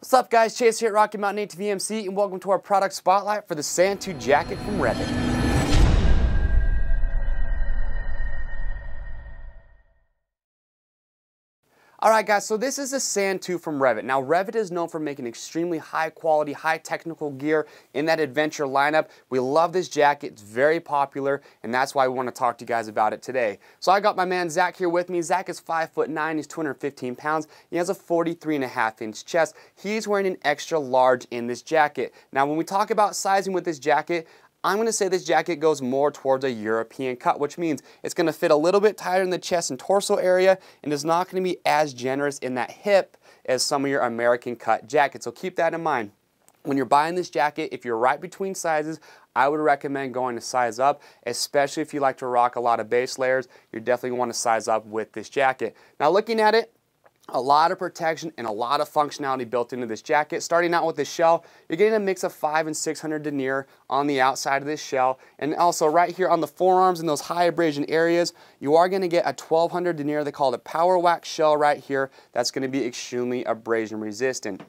What's up guys, Chase here at Rocky Mountain ATV MC and welcome to our product spotlight for the Sand 2 jacket from Revit. Alright guys, so this is the Sand 2 from Revit. Now Revit is known for making extremely high quality, high technical gear in that adventure lineup. We love this jacket, it's very popular, and that's why we want to talk to you guys about it today. So I got my man Zach here with me. Zach is 5 foot 9, he's 215 pounds, he has a 43 and a half inch chest. He's wearing an extra large in this jacket. Now when we talk about sizing with this jacket, I'm going to say this jacket goes more towards a European cut, which means it's going to fit a little bit tighter in the chest and torso area and is not going to be as generous in that hip as some of your American cut jackets. So keep that in mind. When you're buying this jacket, if you're right between sizes, I would recommend going to size up, especially if you like to rock a lot of base layers. You're definitely want to size up with this jacket. Now looking at it, a lot of protection and a lot of functionality built into this jacket. Starting out with the shell, you're getting a mix of 5 and 600 denier on the outside of this shell. And also right here on the forearms and those high abrasion areas, you are going to get a 1200 denier. They call it a power wax shell right here. That's going to be extremely abrasion resistant.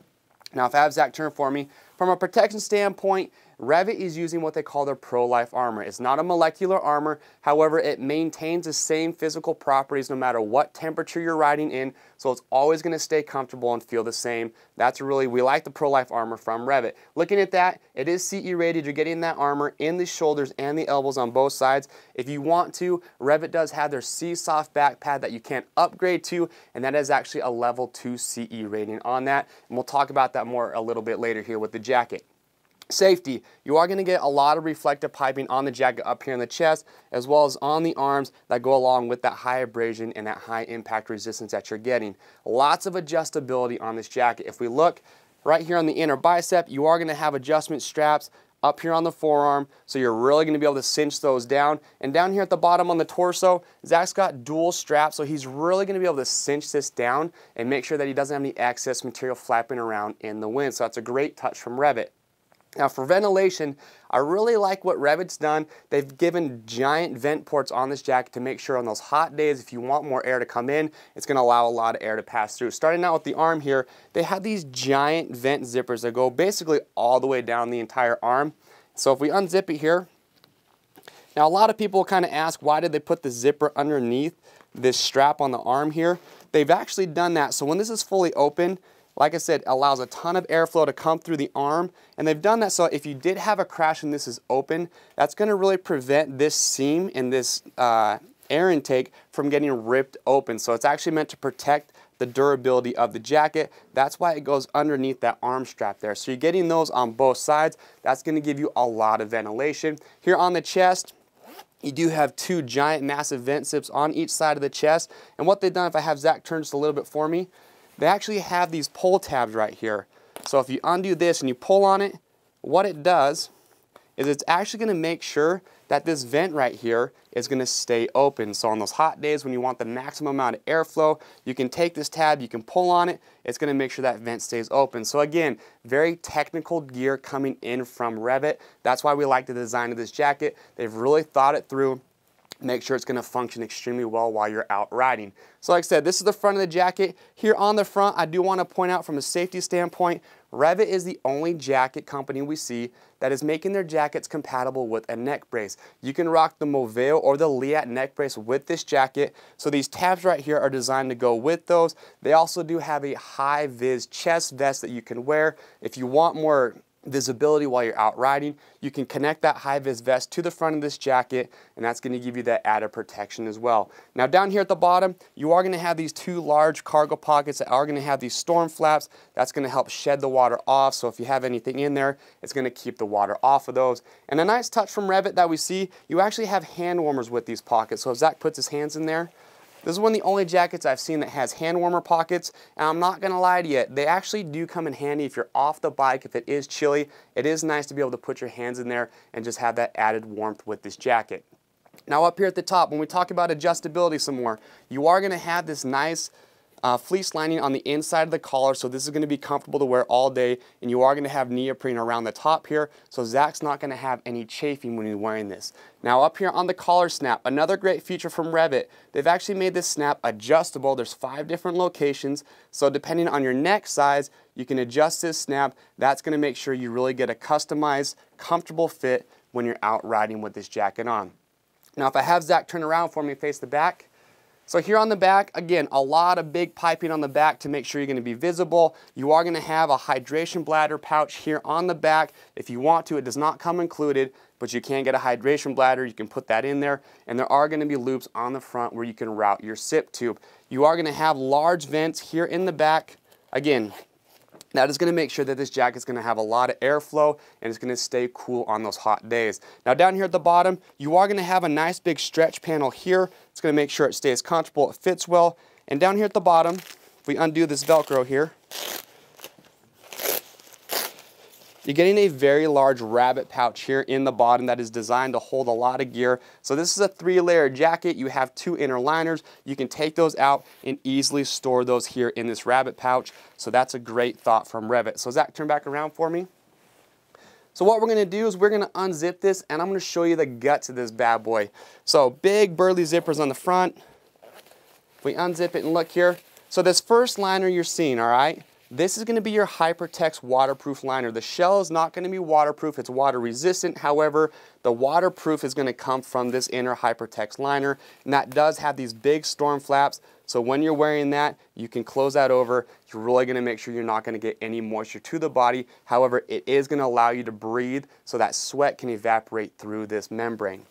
Now if I have Zach turn for me, from a protection standpoint, Revit is using what they call their Pro-Life armor. It's not a molecular armor, however, it maintains the same physical properties no matter what temperature you're riding in, so it's always going to stay comfortable and feel the same. That's really, we like the Pro-Life armor from Revit. Looking at that, it is CE rated. You're getting that armor in the shoulders and the elbows on both sides. If you want to, Revit does have their Seesoft back pad that you can upgrade to, and that is actually a level 2 CE rating on that, and we'll talk about that more a little bit later here with the jacket. Safety, you are going to get a lot of reflective piping on the jacket up here in the chest as well as on the arms that go along with that high abrasion and that high impact resistance that you're getting. Lots of adjustability on this jacket. If we look right here on the inner bicep, you are going to have adjustment straps up here on the forearm, so you're really going to be able to cinch those down. And down here at the bottom on the torso, Zach's got dual straps, so he's really going to be able to cinch this down and make sure that he doesn't have any excess material flapping around in the wind. So that's a great touch from Revit. Now for ventilation, I really like what Revit's done. They've given giant vent ports on this jacket to make sure on those hot days, if you want more air to come in, it's gonna allow a lot of air to pass through. Starting out with the arm here, they have these giant vent zippers that go basically all the way down the entire arm. So if we unzip it here, now a lot of people kind of ask why did they put the zipper underneath this strap on the arm here? They've actually done that so when this is fully open, like I said, allows a ton of airflow to come through the arm. And they've done that so if you did have a crash and this is open, that's gonna really prevent this seam and this uh, air intake from getting ripped open. So it's actually meant to protect the durability of the jacket. That's why it goes underneath that arm strap there. So you're getting those on both sides. That's gonna give you a lot of ventilation. Here on the chest, you do have two giant massive vent zips on each side of the chest. And what they've done, if I have Zach turn just a little bit for me, they actually have these pull tabs right here. So if you undo this and you pull on it, what it does is it's actually going to make sure that this vent right here is going to stay open. So on those hot days when you want the maximum amount of airflow, you can take this tab, you can pull on it, it's going to make sure that vent stays open. So again, very technical gear coming in from Revit. That's why we like the design of this jacket. They've really thought it through make sure it's going to function extremely well while you're out riding. So like I said, this is the front of the jacket. Here on the front, I do want to point out from a safety standpoint, Revit is the only jacket company we see that is making their jackets compatible with a neck brace. You can rock the Moveo or the Leatt neck brace with this jacket. So these tabs right here are designed to go with those. They also do have a high vis chest vest that you can wear. If you want more visibility while you're out riding. You can connect that high-vis vest to the front of this jacket and that's going to give you that added protection as well. Now down here at the bottom, you are going to have these two large cargo pockets that are going to have these storm flaps. That's going to help shed the water off. So if you have anything in there, it's going to keep the water off of those. And a nice touch from Revit that we see, you actually have hand warmers with these pockets. So if Zach puts his hands in there, this is one of the only jackets I've seen that has hand warmer pockets, and I'm not gonna lie to you, they actually do come in handy if you're off the bike, if it is chilly. It is nice to be able to put your hands in there and just have that added warmth with this jacket. Now up here at the top, when we talk about adjustability some more, you are gonna have this nice uh, fleece lining on the inside of the collar, so this is going to be comfortable to wear all day, and you are going to have neoprene around the top here, so Zach's not going to have any chafing when he's wearing this. Now up here on the collar snap, another great feature from Revit, they've actually made this snap adjustable. There's five different locations, so depending on your neck size, you can adjust this snap. That's going to make sure you really get a customized, comfortable fit when you're out riding with this jacket on. Now if I have Zach turn around for me face the back, so here on the back, again, a lot of big piping on the back to make sure you're gonna be visible. You are gonna have a hydration bladder pouch here on the back. If you want to, it does not come included, but you can get a hydration bladder. You can put that in there. And there are gonna be loops on the front where you can route your sip tube. You are gonna have large vents here in the back. Again, that is going to make sure that this jacket is going to have a lot of airflow and it's going to stay cool on those hot days. Now down here at the bottom, you are going to have a nice big stretch panel here. It's going to make sure it stays comfortable, it fits well. And down here at the bottom, if we undo this Velcro here, You're getting a very large rabbit pouch here in the bottom that is designed to hold a lot of gear. So this is a three layer jacket. You have two inner liners. You can take those out and easily store those here in this rabbit pouch. So that's a great thought from Revit. So Zach, turn back around for me. So what we're gonna do is we're gonna unzip this and I'm gonna show you the guts of this bad boy. So big burly zippers on the front. If we unzip it and look here. So this first liner you're seeing, all right? This is going to be your Hypertex waterproof liner. The shell is not going to be waterproof, it's water resistant. However, the waterproof is going to come from this inner Hypertex liner, and that does have these big storm flaps. So when you're wearing that, you can close that over. You're really going to make sure you're not going to get any moisture to the body. However, it is going to allow you to breathe so that sweat can evaporate through this membrane.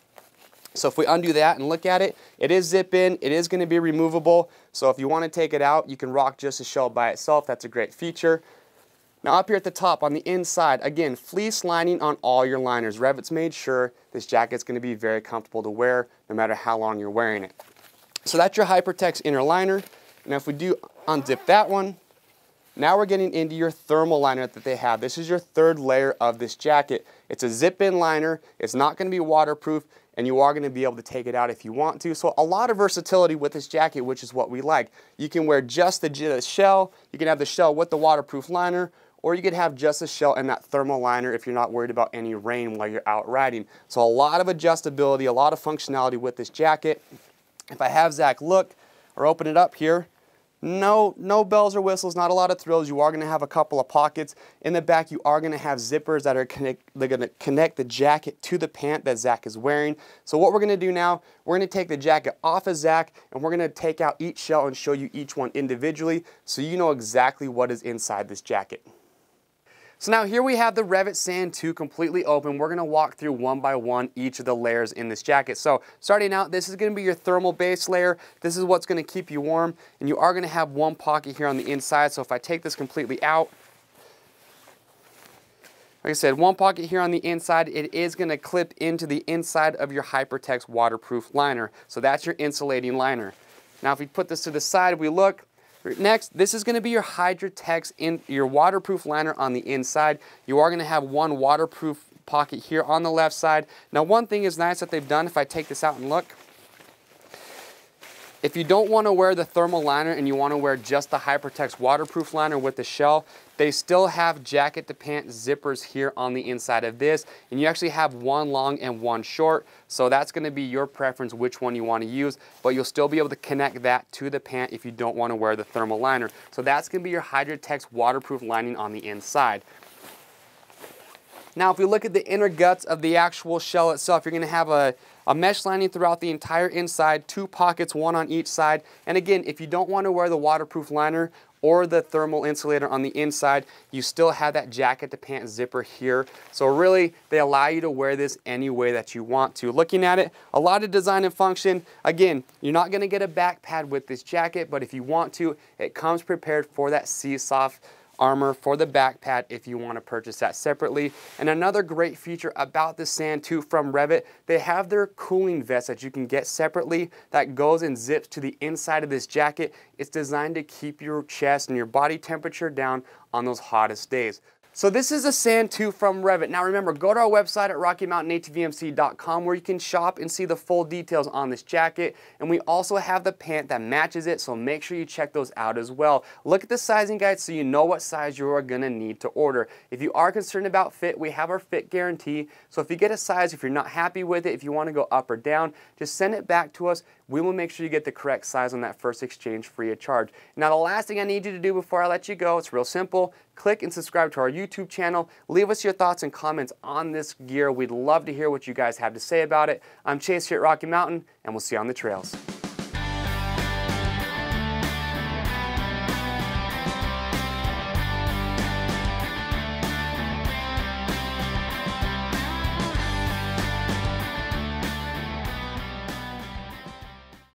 So if we undo that and look at it, it is zip in, it is going to be removable. So if you want to take it out, you can rock just a shell by itself. That's a great feature. Now up here at the top on the inside, again, fleece lining on all your liners. Revit's made sure this jacket's going to be very comfortable to wear no matter how long you're wearing it. So that's your Hypertex inner liner. Now if we do unzip that one, now we're getting into your thermal liner that they have. This is your third layer of this jacket. It's a zip-in liner. It's not going to be waterproof and you are going to be able to take it out if you want to. So a lot of versatility with this jacket, which is what we like. You can wear just the uh, shell, you can have the shell with the waterproof liner, or you could have just a shell and that thermal liner if you're not worried about any rain while you're out riding. So a lot of adjustability, a lot of functionality with this jacket. If I have Zach look or open it up here, no, no bells or whistles, not a lot of thrills. You are going to have a couple of pockets. In the back, you are going to have zippers that are going to connect the jacket to the pant that Zach is wearing. So what we're going to do now, we're going to take the jacket off of Zach and we're going to take out each shell and show you each one individually so you know exactly what is inside this jacket. So now here we have the Revit Sand 2 completely open. We're gonna walk through one by one each of the layers in this jacket. So starting out, this is gonna be your thermal base layer. This is what's gonna keep you warm. And you are gonna have one pocket here on the inside. So if I take this completely out, like I said, one pocket here on the inside, it is gonna clip into the inside of your Hypertex waterproof liner. So that's your insulating liner. Now if we put this to the side, we look, Next, this is going to be your Hydratex in your waterproof liner on the inside. You are going to have one waterproof pocket here on the left side. Now one thing is nice that they've done, if I take this out and look, if you don't want to wear the thermal liner and you want to wear just the Hypertex waterproof liner with the shell, they still have jacket to pant zippers here on the inside of this. And you actually have one long and one short. So that's going to be your preference which one you want to use. But you'll still be able to connect that to the pant if you don't want to wear the thermal liner. So that's going to be your Hydratex waterproof lining on the inside. Now, if we look at the inner guts of the actual shell itself, you're going to have a, a mesh lining throughout the entire inside, two pockets, one on each side. And again, if you don't want to wear the waterproof liner or the thermal insulator on the inside, you still have that jacket to pant zipper here. So really, they allow you to wear this any way that you want to. Looking at it, a lot of design and function. Again, you're not gonna get a back pad with this jacket, but if you want to, it comes prepared for that Seesoft armor for the back pad if you want to purchase that separately. And another great feature about the Sand 2 from Revit, they have their cooling vest that you can get separately that goes and zips to the inside of this jacket. It's designed to keep your chest and your body temperature down on those hottest days. So this is a Sand 2 from Revit. Now remember, go to our website at RockyMountainATVMC.com where you can shop and see the full details on this jacket. And we also have the pant that matches it, so make sure you check those out as well. Look at the sizing guide so you know what size you are gonna need to order. If you are concerned about fit, we have our fit guarantee. So if you get a size, if you're not happy with it, if you wanna go up or down, just send it back to us. We will make sure you get the correct size on that first exchange free of charge. Now the last thing I need you to do before I let you go, it's real simple. Click and subscribe to our YouTube channel. Leave us your thoughts and comments on this gear. We'd love to hear what you guys have to say about it. I'm Chase here at Rocky Mountain, and we'll see you on the trails.